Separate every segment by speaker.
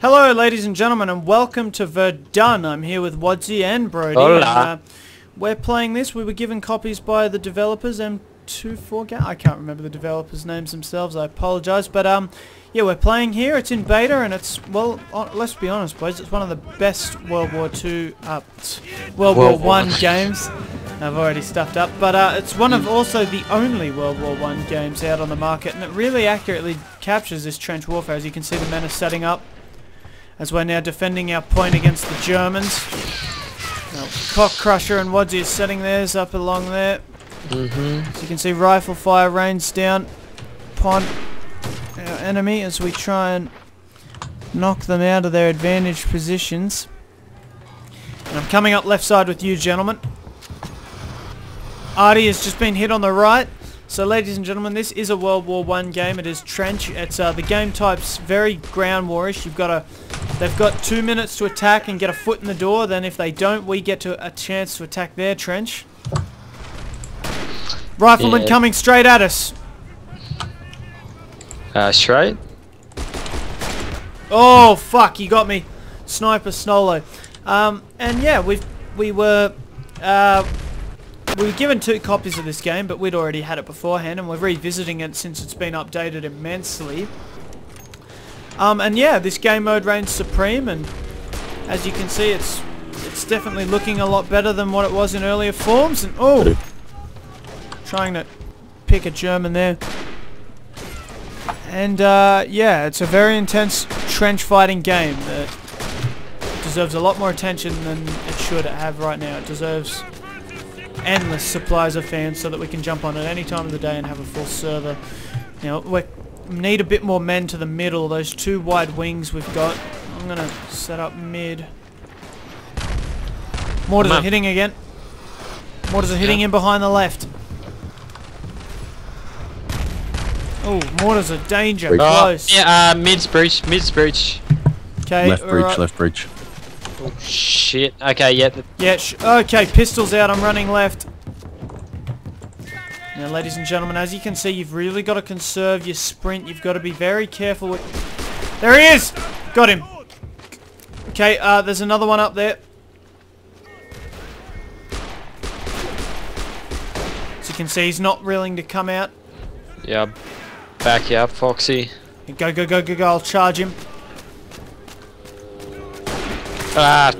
Speaker 1: Hello, ladies and gentlemen, and welcome to Verdun. I'm here with Wadsy and Brody.
Speaker 2: Hola.
Speaker 1: And, uh, we're playing this. We were given copies by the developers, M24 Ga- I can't remember the developers' names themselves. I apologise, but um, yeah, we're playing here. It's in beta, and it's well. hon- let's be honest, boys. It's one of the best World War Two, uh, World
Speaker 2: World War.
Speaker 1: One games. I've already stuffed up, but uh, it's one of also the only World War One games out on the market, and it really accurately captures this trench warfare. As you can see, the men are setting up as we're now defending our point against the Germans. Now, Cock Crusher and Wadsy is setting theirs up along there.
Speaker 2: Mm-hmm.
Speaker 1: As you can see, rifle fire rains down upon our enemy as we try and knock them out of their advantaged positions. And I'm coming up left side with you, gentlemen. Artie has just been hit on the right. So, ladies and gentlemen, this is a World War One game. It is trench. It's uh, the game type's very ground warish. You've got a, they've got two minutes to attack and get a foot in the door. Then, if they don't, we get to a chance to attack their trench. Rifleman
Speaker 2: Yeah.
Speaker 1: coming straight at us.
Speaker 2: Uh, straight.
Speaker 1: Oh fuck! you got me. Sniper Snolo. Um, and yeah, we we were uh, we were given two copies of this game, but we'd already had it beforehand, and we're revisiting it since it's been updated immensely. Um, and yeah, this game mode reigns supreme, and as you can see, it's it's definitely looking a lot better than what it was in earlier forms. And oh, trying to pick a German there. And uh, yeah, it's a very intense trench fighting game that deserves a lot more attention than it should have right now. It deserves endless supplies of fans so that we can jump on at any time of the day and have a full server. Now we need a bit more men to the middle. Those two wide wings we've got. I'm gonna set up mid. Mortars are hitting again. Mortars are hitting in behind the left. Oh, mortars are danger.
Speaker 3: Breach.
Speaker 2: Oh,
Speaker 1: Close.
Speaker 2: yeah, uh, mid's breach, mid's breach.
Speaker 1: Okay.
Speaker 3: left breach,
Speaker 1: alright.
Speaker 3: left breach.
Speaker 2: Oh, shit. Okay, yeah. th-
Speaker 1: Yeah, sh okay, pistols out, I'm running left. Now, ladies and gentlemen, as you can see, you've really got to conserve your sprint. You've got to be very careful with... There he is! Got him. Okay, uh, there's another one up there. As you can see, he's not willing to come out.
Speaker 2: Yeah, back you up, Foxy.
Speaker 1: Go, go, go, go, go, I'll charge him.
Speaker 2: Ah,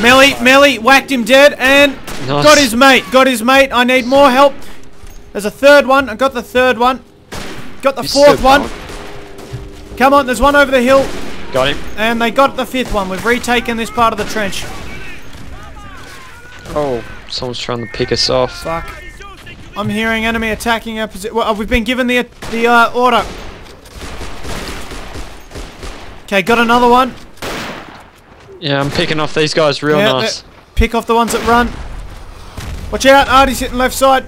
Speaker 1: Melly, Melly, whacked him dead, and
Speaker 2: nice.
Speaker 1: Got his mate. Got his mate. I need more help. There's a third one. I got the third one. Got the
Speaker 2: He's
Speaker 1: fourth
Speaker 2: so
Speaker 1: one. Come on, there's one over the hill.
Speaker 2: Got him.
Speaker 1: And they got the fifth one. We've retaken this part of the trench.
Speaker 2: Oh, someone's trying to pick us off.
Speaker 1: Fuck. I'm hearing enemy attacking our position. Well, we've been given the the uh, order. Okay, got another one.
Speaker 2: Yeah, I'm picking off these guys real
Speaker 1: Yeah,
Speaker 2: nice.
Speaker 1: Pick off the ones that run. Watch out, Artie's hitting left side.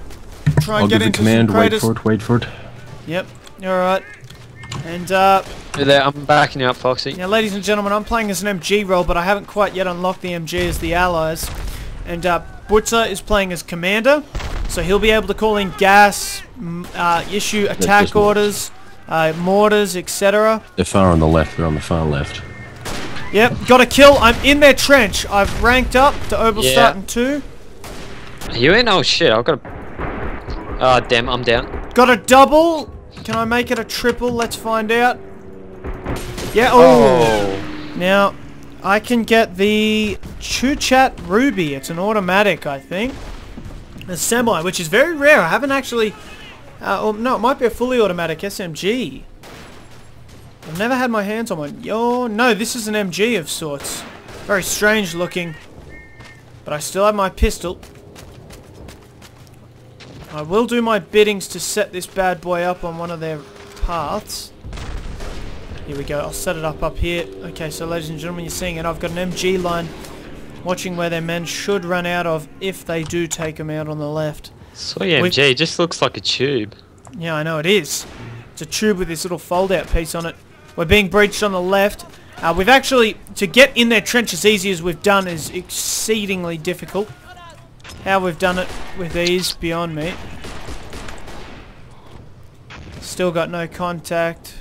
Speaker 1: Try and
Speaker 3: I'll
Speaker 1: get
Speaker 3: give the command, wait for it, wait for it.
Speaker 1: Yep, you're alright. And uh,
Speaker 2: Yeah, there, I'm backing you up, Foxy.
Speaker 1: Now, ladies and gentlemen, I'm playing as an MG role, but I haven't quite yet unlocked the MG as the allies. And uh, Butzer is playing as commander, so he'll be able to call in gas, uh, issue attack orders, uh, mortars, etc.
Speaker 3: They're far on the left, they're on the far left.
Speaker 1: Yep, got a kill. I'm in their trench. I've ranked up to
Speaker 2: Yeah.
Speaker 1: 2.
Speaker 2: Are you in? Oh shit, I've got a... Ah, damn, I'm down.
Speaker 1: Got a double. Can I make it a triple? Let's find out. Yeah, oh. Now, I can get the Chauchat Ruby. It's an automatic, I think. A semi, which is very rare. I haven't actually... Uh, oh, no, it might be a fully automatic SMG. I've never had my hands on one. Yo, no, this is an MG of sorts. Very strange looking. But I still have my pistol. I will do my biddings to set this bad boy up on one of their paths. Here we go. I'll set it up up here. Okay, so ladies and gentlemen, you're seeing it. I've got an MG line watching where their men should run out of if they do take them out on the left. We-
Speaker 2: MG, just looks like a tube.
Speaker 1: Yeah, I know it is. It's a tube with this little fold-out piece on it. We're being breached on the left. Uh, we've actually, to get in their trench as easy as we've done is exceedingly difficult. How we've done it with ease, beyond me. Still got no contact.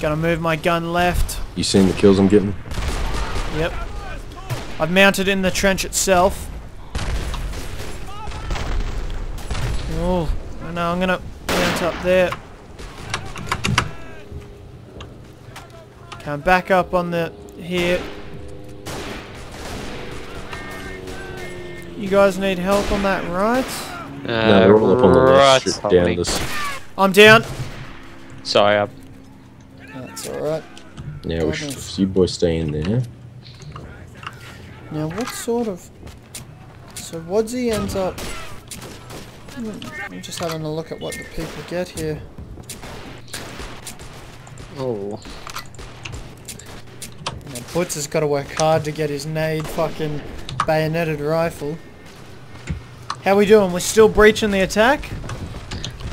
Speaker 1: Gonna move my gun left.
Speaker 3: You seen the kills I'm getting?
Speaker 1: Yep. I've mounted in the trench itself. Oh, no, I'm gonna mount up there. Come back up on the here. You guys need help on that, right?
Speaker 2: Uh,
Speaker 3: no, we're all up on the
Speaker 2: right,
Speaker 3: left, strip down this.
Speaker 1: I'm down.
Speaker 2: Sorry, I
Speaker 1: That's alright.
Speaker 3: Yeah, we should, if you boys stay in there.
Speaker 1: Now, what sort of... So, Wadsy ends up... I'm just having a look at what the people get here.
Speaker 2: Oh.
Speaker 1: Now, Butz has got to work hard to get his nade fucking bayoneted rifle. How we doing? We're still breaching the attack?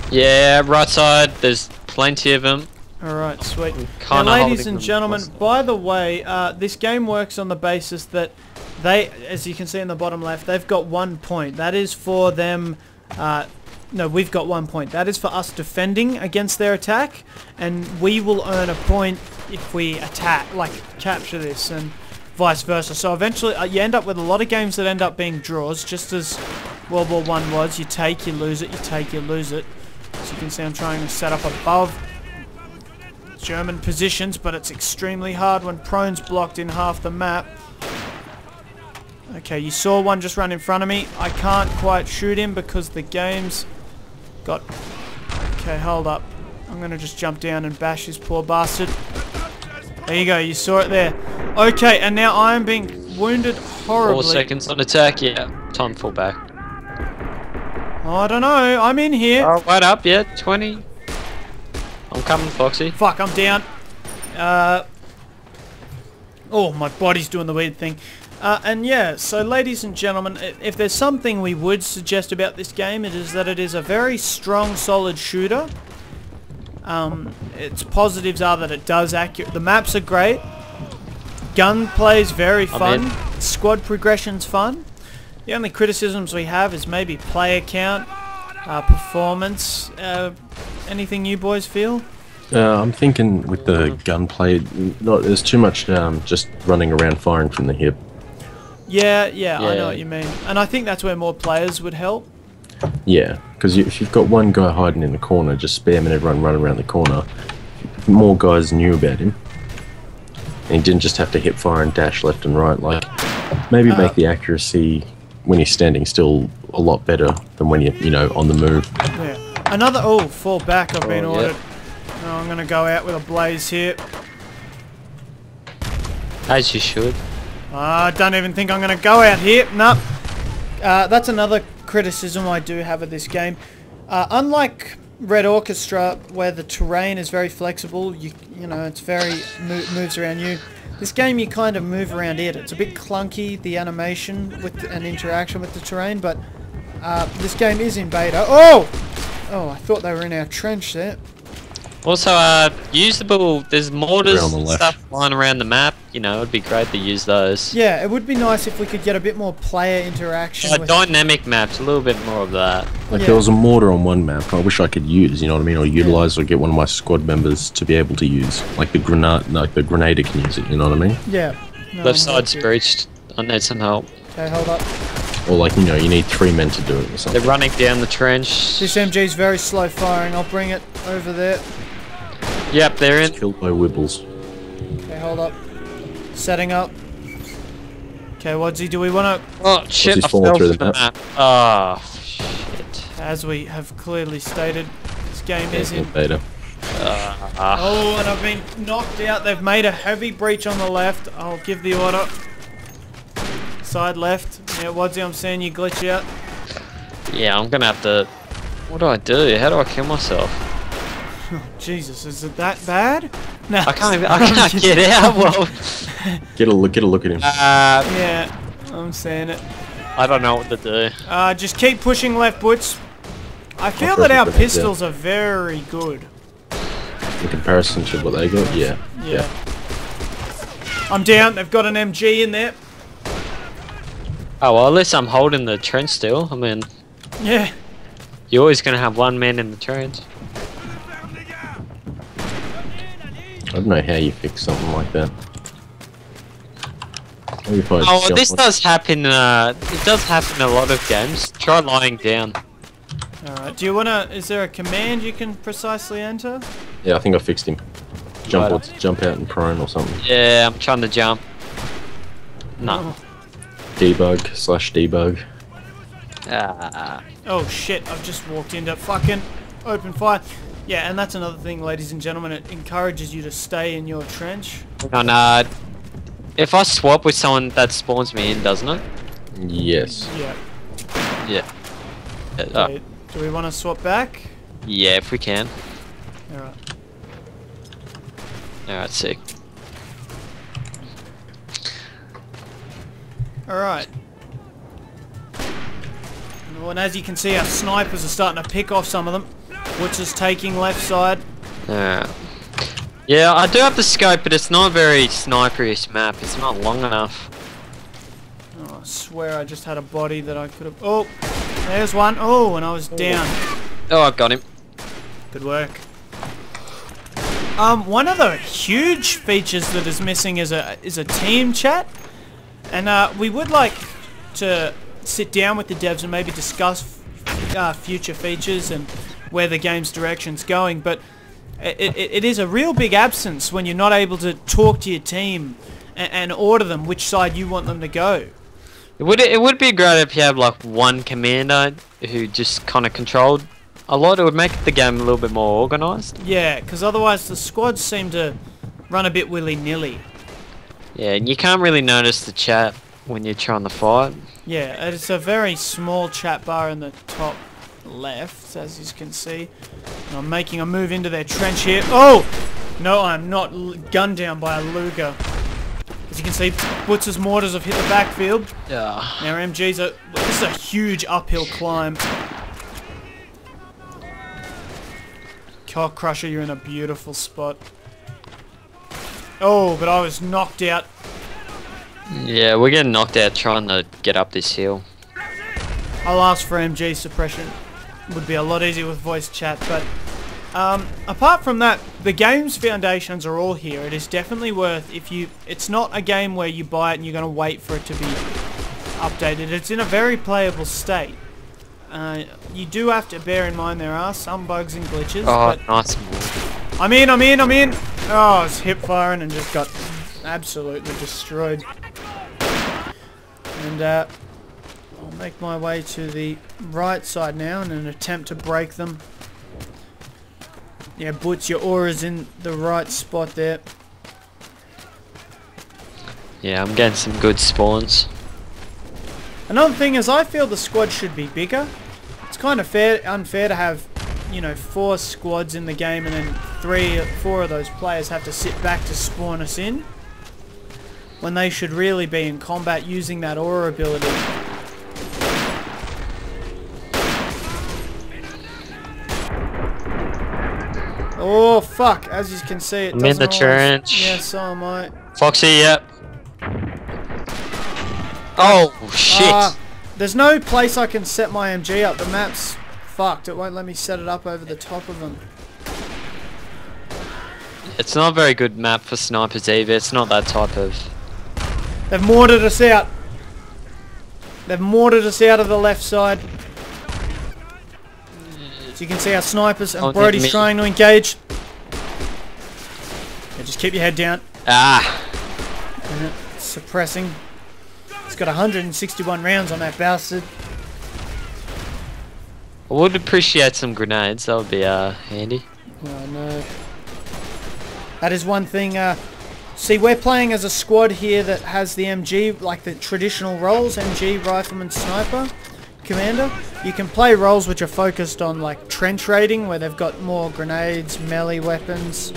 Speaker 2: Yeah, right side. There's plenty of them.
Speaker 1: Alright, sweet. Now, ladies and gentlemen, by the way, uh, this game works on the basis that they, as you can see in the bottom left, they've got one point. That is for them... Uh, no, we've got one point. That is for us defending against their attack, and we will earn a point if we attack, like capture this, and vice versa. So eventually, uh, you end up with a lot of games that end up being draws, just as World War One was. You take, you lose it, you take, you lose it. As you can see, I'm trying to set up above German positions, but it's extremely hard when prone's blocked in half the map. Okay, you saw one just run in front of me. I can't quite shoot him because the game's got... Okay, hold up. I'm going to just jump down and bash this poor bastard. There you go, you saw it there. Okay, and now I am being wounded horribly.
Speaker 2: Four seconds on attack. Yeah, time to fall back.
Speaker 1: I don't know, I'm in here.
Speaker 2: Oh, right up. Yeah, 20. I'm coming, Foxy.
Speaker 1: Fuck, I'm down. Uh, oh, my body's doing the weird thing. Uh, and yeah, so ladies and gentlemen, if there's something we would suggest about this game, it is that it is a very strong, solid shooter. Um, its positives are that it does accurate. The maps are great. Gunplay is very fun. Squad progression's fun. The only criticisms we have is maybe player count, uh, performance. Uh, anything you boys feel?
Speaker 3: Uh, I'm thinking with the gunplay, not there's too much um, just running around firing from the hip.
Speaker 1: Yeah, yeah, I know what you mean. And I think that's where more players would help.
Speaker 3: Yeah, because if you've got one guy hiding in the corner, just spamming everyone running around the corner, more guys knew about him. And he didn't just have to hip fire and dash left and right. Like, maybe
Speaker 1: Uh,
Speaker 3: make the accuracy when you're standing still a lot better than when you're, you know, on the move.
Speaker 1: Yeah. Another, oh, fall back, I've been
Speaker 2: Oh, yeah.
Speaker 1: ordered. Oh, I'm gonna go out with a blaze here.
Speaker 2: As you should.
Speaker 1: Ah, I don't even think I'm gonna go out here. Nope. Uh, that's another criticism I do have of this game. Uh, unlike Red Orchestra, where the terrain is very flexible, you you know, it's very mo moves around you. This game, you kind of move around it. It's a bit clunky, the animation with and interaction with the terrain, but uh, this game is in beta. Oh! Oh, I thought they were in our trench there.
Speaker 2: Also, uh, usable. There's mortars
Speaker 3: the
Speaker 2: and
Speaker 3: left.
Speaker 2: stuff lying around the map. You know, it'd be great to use those.
Speaker 1: Yeah, it would be nice if we could get a bit more player interaction.
Speaker 2: Uh, dynamic maps, a little bit more of that.
Speaker 3: Like,
Speaker 1: Yeah.
Speaker 3: there was a mortar on one map I wish I could use, you know what I mean? Or utilize or get one of my squad members to be able to use. Like the grenade, like the grenader can use it, you know what I mean?
Speaker 1: yeah. No,
Speaker 2: Left
Speaker 1: I'm
Speaker 2: side's breached. I need some help.
Speaker 1: Okay, hold up.
Speaker 3: Or like, you know, you need three men to do it or
Speaker 2: They're running down the trench.
Speaker 1: This MG's very slow firing. I'll bring it over there.
Speaker 2: Yep, they're in.
Speaker 3: Killed by Wibbles.
Speaker 1: Okay, hold up. Setting up. Okay, Wadsy, do we want to,
Speaker 2: Oh shit! I
Speaker 3: fallen
Speaker 2: fell
Speaker 3: through
Speaker 2: through
Speaker 3: the
Speaker 2: the map. Oh shit!
Speaker 1: as we have clearly stated, this game is in...
Speaker 3: Beta.
Speaker 2: Ah,
Speaker 1: Oh, and I've been knocked out. They've made a heavy breach on the left. I'll give the order. Side left. Yeah, Wadsy, I'm seeing you glitch out.
Speaker 2: yeah, I'm gonna have to. What do I do? How do I kill myself?
Speaker 1: Jesus, is it that bad? No.
Speaker 2: I can't. Even, I can't get out. Well,
Speaker 3: Get a look, get a look at him.
Speaker 2: uh,
Speaker 1: Yeah, I'm saying it.
Speaker 2: I don't know what to do.
Speaker 1: Uh, just keep pushing left, Butts. I feel that our
Speaker 3: with it, yeah.
Speaker 1: pistols are very good.
Speaker 3: In comparison to what they got, yeah.
Speaker 1: Yeah. I'm down. They've got an MG in there.
Speaker 2: Oh well, at least I'm holding the trench still. I mean,
Speaker 1: Yeah.
Speaker 2: you're always gonna have one man in the trench.
Speaker 3: Don't know how you fix something like that. Maybe if I
Speaker 2: Oh, this
Speaker 3: on-
Speaker 2: does happen. Uh, it does happen a lot of games. Try lying down.
Speaker 1: Alright, do you wanna, is there a command you can precisely enter?
Speaker 3: Yeah, I think I fixed him. Jump
Speaker 2: Right.
Speaker 3: or jump out and prone or something.
Speaker 2: Yeah, I'm trying to jump. No.
Speaker 3: Debug slash debug.
Speaker 2: Ah.
Speaker 1: Oh shit, I've just walked into fucking open fire. Yeah, and that's another thing, ladies and gentlemen, it encourages you to stay in your trench.
Speaker 2: no, no. If I swap with someone, that spawns me in, doesn't it?
Speaker 3: Yes.
Speaker 1: Yeah.
Speaker 2: Yeah. Uh, oh,
Speaker 1: Wait, do we want to swap back?
Speaker 2: yeah, if we can.
Speaker 1: Alright.
Speaker 2: Alright, sick.
Speaker 1: Alright. Well, and as you can see, our snipers are starting to pick off some of them. Which is taking left side.
Speaker 2: Yeah. Yeah, I do have the scope, but it's not a very sniperish map. It's not long enough.
Speaker 1: Oh, I swear I just had a body that I could have... Oh! There's one. Oh, and I was down.
Speaker 2: Oh, I've got him.
Speaker 1: Good work. Um, one of the huge features that is missing is a is a team chat, and uh, we would like to sit down with the devs and maybe discuss uh, future features and where the game's direction's going. But it, it, it is a real big absence when you're not able to talk to your team and, and order them which side you want them to go.
Speaker 2: It would it would be great if you have like one commander who just kind of controlled a lot. It would make the game a little bit more organized.
Speaker 1: Yeah, because otherwise the squads seem to run a bit willy-nilly.
Speaker 2: Yeah, and you can't really notice the chat when you're trying to fight.
Speaker 1: Yeah, it's a very small chat bar in the top left, as you can see. And I'm making a move into their trench here. Oh! No, I'm not gunned down by a Luger. As you can see, Butz's mortars have hit the backfield.
Speaker 2: Yeah.
Speaker 1: Now MG's a... This is a huge uphill climb. Cock Crusher, you're in a beautiful spot. Oh, but I was knocked out.
Speaker 2: Yeah, we're getting knocked out trying to get up this hill.
Speaker 1: I'll ask for MG suppression. Would be a lot easier with voice chat, but um, apart from that, the game's foundations are all here. It is definitely worth if you. It's not a game where you buy it and you're going to wait for it to be updated. It's in a very playable state. Uh, you do have to bear in mind there are some bugs and glitches,
Speaker 2: Oh, nice move.
Speaker 1: I'm in, I'm in, I'm in. Oh, I was hip firing and just got absolutely destroyed. And uh, I'll make my way to the right side now in an attempt to break them. Yeah, Butch, your aura's in the right spot there.
Speaker 2: Yeah, I'm getting some good spawns.
Speaker 1: Another thing is I feel the squad should be bigger. It's kind of fair, unfair to have, you know, four squads in the game and then three, four of those players have to sit back to spawn us in. When they should really be in combat using that aura ability. Oh fuck, as you can see it
Speaker 2: I'm in the
Speaker 1: always-
Speaker 2: trench.
Speaker 1: Yeah, so am I.
Speaker 2: Foxy, yep. Oh, shit.
Speaker 1: Uh, there's no place I can set my MG up. The map's fucked. It won't let me set it up over the top of them.
Speaker 2: it's not a very good map for snipers either. It's not that type of...
Speaker 1: They've mortared us out. They've mortared us out of the left side. You can see our snipers and
Speaker 2: Oh,
Speaker 1: Brody's trying to engage. Yeah, just keep your head down.
Speaker 2: Ah!
Speaker 1: Suppressing. It's got 161 rounds on that bastard.
Speaker 2: I would appreciate some grenades. That would be uh, handy.
Speaker 1: Oh no. That is one thing, uh, see we're playing as a squad here that has the MG, like the traditional roles, MG, Rifleman, Sniper, Commander. You can play roles which are focused on like trench raiding, where they've got more grenades, melee weapons.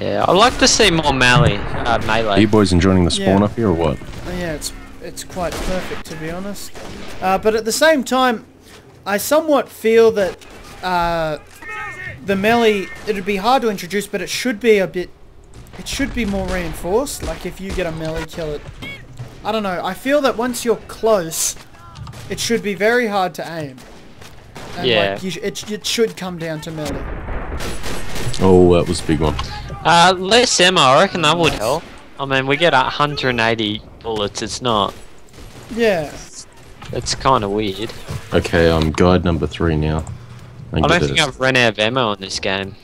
Speaker 2: Yeah, I'd like to see more melee. Uh,
Speaker 3: Are
Speaker 2: melee.
Speaker 3: you boys enjoying the spawn
Speaker 1: Yeah.
Speaker 3: up here or what?
Speaker 1: Uh, Yeah, it's it's quite perfect to be honest. Uh, but at the same time, I somewhat feel that uh, the melee it'd be hard to introduce, but it should be a bit. It should be more reinforced. Like if you get a melee kill, it. I don't know. I feel that once you're close, it should be very hard to aim. And
Speaker 2: Yeah.
Speaker 1: Like you sh- it, sh- it should come down to melee.
Speaker 3: Oh, that was a big one.
Speaker 2: Uh, less ammo, I reckon that would help. I mean, we get 180 bullets, it's not.
Speaker 1: Yeah.
Speaker 2: It's kind of weird.
Speaker 3: Okay, I'm guide number three now.
Speaker 2: I don't think I've run out of ammo in this game.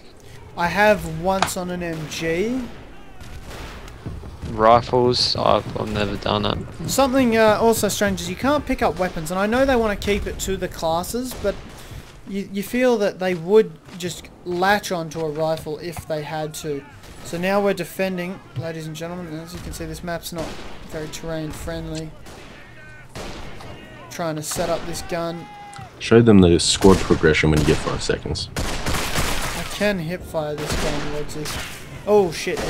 Speaker 1: I have once on an MG.
Speaker 2: Rifles, I've, I've never done it.
Speaker 1: Something uh, also strange is you can't pick up weapons, and I know they want to keep it to the classes, but you, you feel that they would just latch onto a rifle if they had to. So now we're defending, ladies and gentlemen. As you can see, this map's not very terrain friendly. Trying to set up this gun.
Speaker 3: Show them the squad progression when you get five seconds.
Speaker 1: I can hip fire this gun, Woodsy. Oh shit.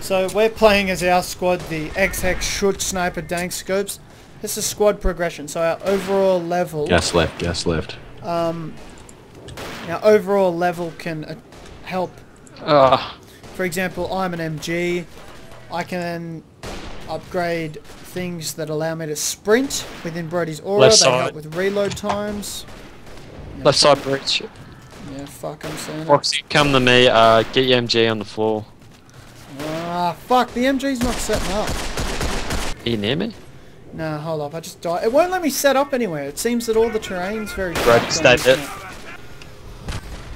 Speaker 1: Yeah. So we're playing as our squad, the X-Hex Shoot Sniper Dank Scopes. This is squad progression, so our overall level...
Speaker 3: Gas left, gas left.
Speaker 1: um, our overall level can uh, help.
Speaker 2: Ugh.
Speaker 1: For example, I'm an MG. I can upgrade things that allow me to sprint within Brody's aura.
Speaker 2: Left
Speaker 1: they
Speaker 2: side.
Speaker 1: help with reload times. Yeah,
Speaker 2: Left side breach.
Speaker 1: Yeah, fuck, I'm saying it.
Speaker 2: Foxy, come to me, uh, get your MG on the floor.
Speaker 1: Ah, fuck, the MG's not setting up.
Speaker 2: Are you near me?
Speaker 1: Nah, hold up, I just died. It won't let me set up anywhere. It seems that all the terrain's very
Speaker 2: Right,
Speaker 1: fucked
Speaker 2: stay there.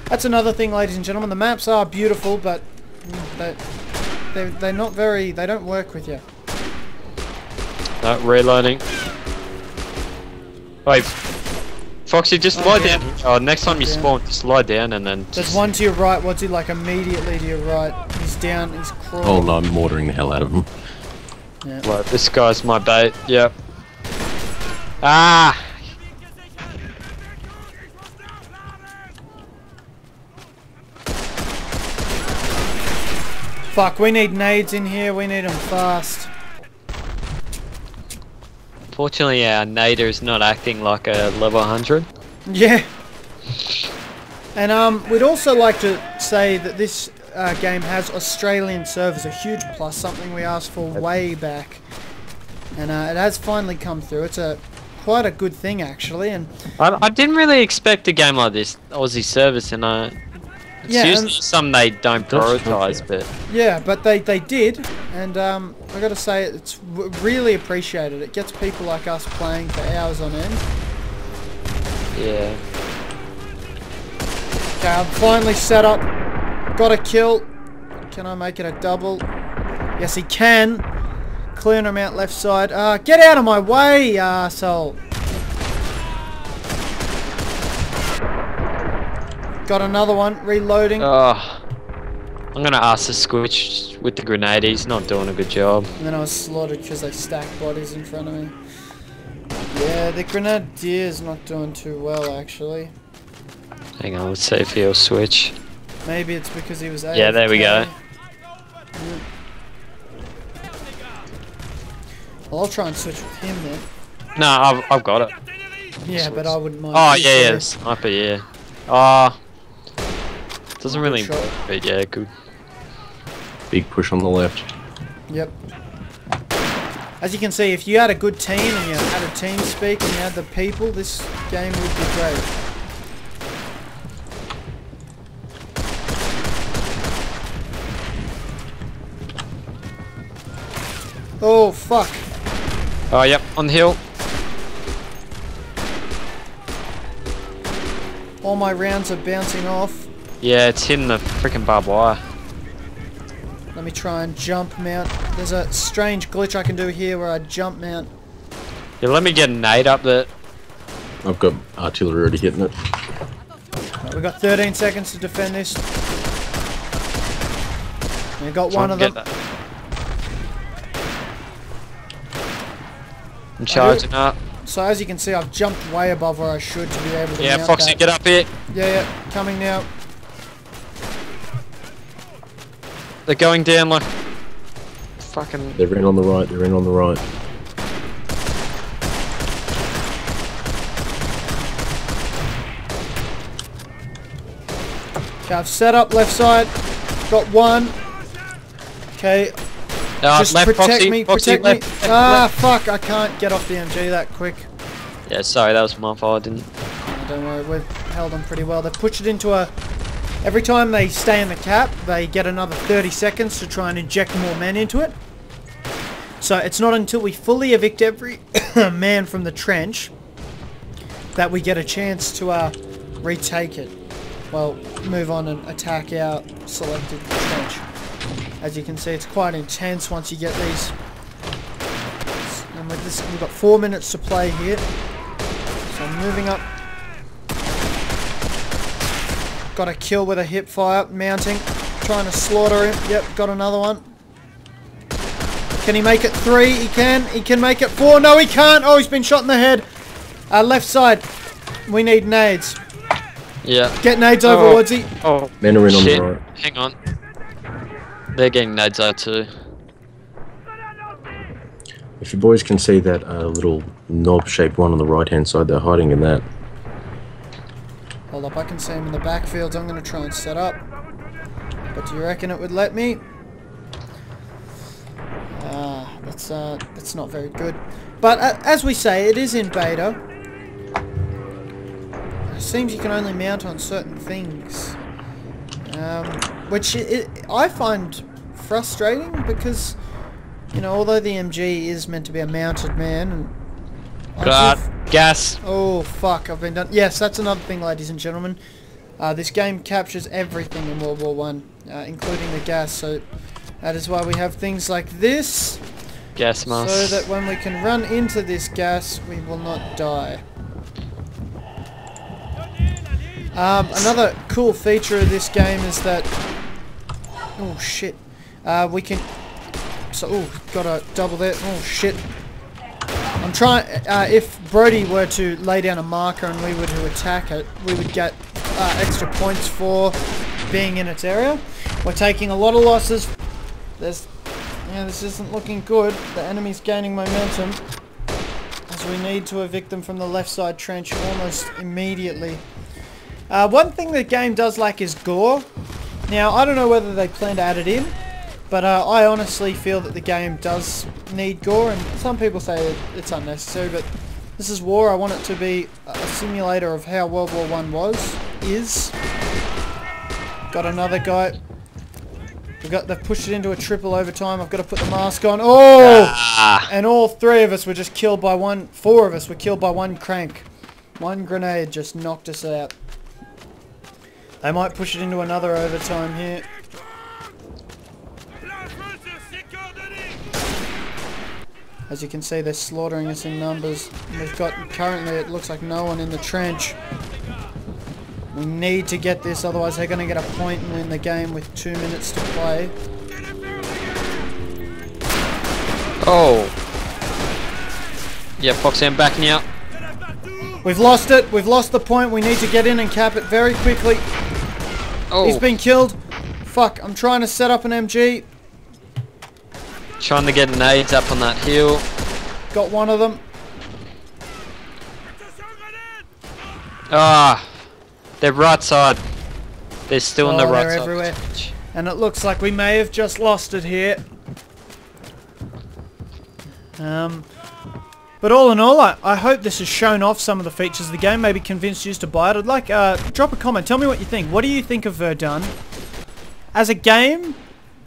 Speaker 1: That's another thing, ladies and gentlemen. The maps are beautiful, but they, they're, they're not very... They don't work with you.
Speaker 2: No, reloading. Wait. Foxy, just
Speaker 1: Oh,
Speaker 2: lie
Speaker 1: yeah.
Speaker 2: down. Oh, next time you
Speaker 1: Yeah.
Speaker 2: spawn, just lie down and then
Speaker 1: There's one to your right. What's he like? Immediately to your right. He's down. He's crawling.
Speaker 3: Oh
Speaker 1: crawling.
Speaker 3: no, I'm mortaring the hell out of him.
Speaker 1: Yeah.
Speaker 2: Right, this guy's my bait, yep. Ah!
Speaker 1: Fuck, we need nades in here. We need them fast.
Speaker 2: Fortunately, our nader is not acting like a level 100.
Speaker 1: Yeah. And um, we'd also like to say that this uh, game has Australian servers, a huge plus, something we asked for way back, and uh, it has finally come through. It's a quite a good thing actually, and
Speaker 2: I, I didn't really expect a game like this, Aussie service, and uh, it's
Speaker 1: Yeah,
Speaker 2: usually some they don't prioritize, but
Speaker 1: yeah, but they they did, and um, I got to say it's really appreciated. It gets people like us playing for hours on end.
Speaker 2: yeah.
Speaker 1: Okay, I'm finally set up. Got a kill. Can I make it a double? Yes, he can. Clearing him out left side. Uh, get out of my way, arsehole. Got another one. Reloading.
Speaker 2: Oh, I'm gonna ask the Squitch with the grenade. He's not doing a good job.
Speaker 1: And then I was slaughtered because they stacked bodies in front of me. Yeah, the grenadier's not doing too well, actually.
Speaker 2: Hang on, let's see if he'll switch.
Speaker 1: Maybe it's because he was
Speaker 2: Yeah, there we go.
Speaker 1: AFK. Well, I'll try and switch with him then.
Speaker 2: No, I've, I've got it.
Speaker 1: Yeah, but I wouldn't mind.
Speaker 2: Oh yeah, yeah, sniper, yeah. Ah, doesn't really,
Speaker 1: shot.
Speaker 2: but yeah, good.
Speaker 3: Big push on the left.
Speaker 1: Yep. As you can see, if you had a good team and you had a team speak and you had the people, this game would be great. Oh, fuck.
Speaker 2: Oh yep, on the hill.
Speaker 1: All my rounds are bouncing off.
Speaker 2: Yeah, it's hitting the freaking barbed wire.
Speaker 1: Let me try and jump mount. There's a strange glitch I can do here where I jump mount.
Speaker 2: Yeah, let me get a nade up there.
Speaker 3: I've got artillery already hitting it.
Speaker 1: Right, we've got 13 seconds to defend this. We got
Speaker 2: Try
Speaker 1: one
Speaker 2: and
Speaker 1: of
Speaker 2: get
Speaker 1: them.
Speaker 2: that. I'm charging up.
Speaker 1: So as you can see, I've jumped way above where I should to be able to
Speaker 2: Yeah,
Speaker 1: mount
Speaker 2: Foxy,
Speaker 1: that.
Speaker 2: get up here.
Speaker 1: Yeah, yeah, coming now.
Speaker 2: They're going down like fucking.
Speaker 3: They're in on the right, they're in on the right.
Speaker 1: Okay, I've set up left side. Got one. Okay,
Speaker 2: Uh,
Speaker 1: just
Speaker 2: left,
Speaker 1: protect
Speaker 2: Foxy,
Speaker 1: me,
Speaker 2: Foxy,
Speaker 1: protect
Speaker 2: left,
Speaker 1: me.
Speaker 2: left,
Speaker 1: ah,
Speaker 2: left.
Speaker 1: fuck, I can't get off the MG that quick.
Speaker 2: Yeah, sorry, that was my fault. I didn't.
Speaker 1: Oh, don't worry, we've held them pretty well. They've pushed it into a Every time they stay in the cap, they get another 30 seconds to try and inject more men into it. So it's not until we fully evict every man from the trench that we get a chance to uh, retake it. Well, move on and attack our selected trench. As you can see, it's quite intense once you get these. And with this, we've got four minutes to play here. So I'm moving up. Got a kill with a hip fire, mounting, trying to slaughter him. Yep, got another one. Can he make it three? He can. He can make it four. No, he can't. Oh, he's been shot in the head. Uh, left side. We need nades.
Speaker 2: Yeah.
Speaker 1: Get nades over,
Speaker 2: Oh.
Speaker 1: Woodsy.
Speaker 2: Oh,
Speaker 3: Men are in on the right.
Speaker 2: Hang on. They're getting nades out too.
Speaker 3: If you boys can see that uh, little knob-shaped one on the right-hand side, they're hiding in that.
Speaker 1: Up, I can see him in the backfield. I'm going to try and set up. But do you reckon it would let me? Ah, that's uh, that's not very good. But uh, as we say, it is in beta. It seems you can only mount on certain things, um, which i it, I find frustrating because, you know, although the MG is meant to be a mounted man,
Speaker 2: God, gas.
Speaker 1: Oh fuck! I've been done. Yes, that's another thing, ladies and gentlemen. Uh, this game captures everything in World War One, uh, including the gas. So that is why we have things like this,
Speaker 2: Gas mask.
Speaker 1: so that when we can run into this gas, we will not die. Um, another cool feature of this game is that. Oh shit! Uh, we can. So, oh, got a double there. Oh shit! I'm trying. Uh, if Brody were to lay down a marker and we were to attack it, we would get uh, extra points for being in its area. We're taking a lot of losses. There's, yeah, this isn't looking good. The enemy's gaining momentum, as we need to evict them from the left side trench almost immediately. Uh, one thing the game does lack is gore. Now, I don't know whether they plan to add it in, but uh, I honestly feel that the game does need gore, and some people say it, it's unnecessary, but this is war. I want it to be a simulator of how World War One was, is. Got another guy. We've got they've pushed it into a triple overtime. I've got to put the mask on. Oh!
Speaker 2: Ah,
Speaker 1: And all three of us were just killed by one. Four of us were killed by one crank. One grenade just knocked us out. They might push it into another overtime here. As you can see, they're slaughtering us in numbers. And We've got, currently, it looks like no one in the trench. We need to get this, otherwise they're going to get a point and win the game with two minutes to play.
Speaker 2: oh. Yeah, Foxy, I'm backing out.
Speaker 1: We've lost it. We've lost the point. We need to get in and cap it very quickly.
Speaker 2: Oh,
Speaker 1: He's been killed. Fuck, I'm trying to set up an MG.
Speaker 2: Trying to get nades up on that hill.
Speaker 1: Got one of them.
Speaker 2: Ah, they're right side. They're still in the
Speaker 1: Oh,
Speaker 2: right side.
Speaker 1: everywhere. And it looks like we may have just lost it here. Um, but all in all, I, I hope this has shown off some of the features of the game, maybe convinced you to buy it. I'd like, uh, drop a comment, tell me what you think. What do you think of Verdun? As a game,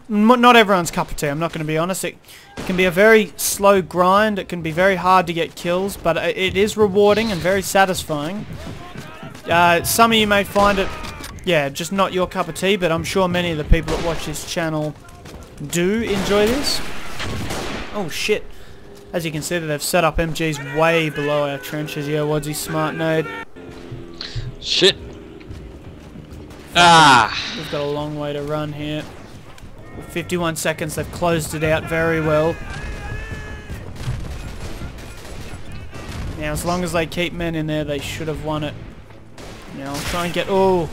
Speaker 1: not everyone's cup of tea, I'm not going to be honest. It, it can be a very slow grind, it can be very hard to get kills, but it it is rewarding and very satisfying. Uh, some of you may find it yeah, just not your cup of tea, but I'm sure many of the people that watch this channel do enjoy this. Oh shit. As you can see, they've set up MGs way below our trenches. Yeah, Wadsy smart node.
Speaker 2: Shit. Ah,
Speaker 1: We've got a long way to run here. With 51 seconds, they've closed it out very well. Now, as long as they keep men in there, they should have won it. Now, I'll try and get... Oh!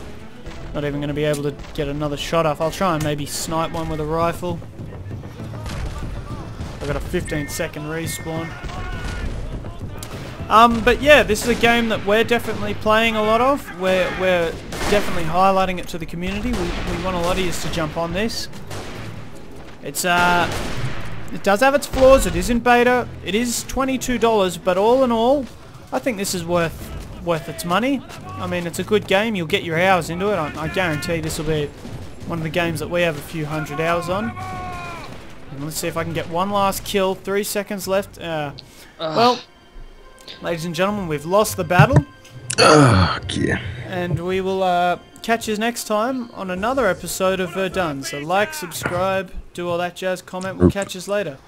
Speaker 1: Not even going to be able to get another shot off. I'll try and maybe snipe one with a rifle. I've got a 15 second respawn. Um, but yeah, this is a game that we're definitely playing a lot of. We're, we're definitely highlighting it to the community. We, we want a lot of you to jump on this. It's, uh, it does have its flaws. It is in beta. It is $22, but all in all, I think this is worth worth its money. I mean, it's a good game. You'll get your hours into it. I, I guarantee this will be one of the games that we have a few hundred hours on. And let's see if I can get one last kill. Three seconds left. Uh, well, ladies and gentlemen, we've lost the battle.
Speaker 3: Oh, yeah.
Speaker 1: And we will uh, catch you next time on another episode of Verdun. So like, subscribe, do all that jazz, comment. We'll catch you later.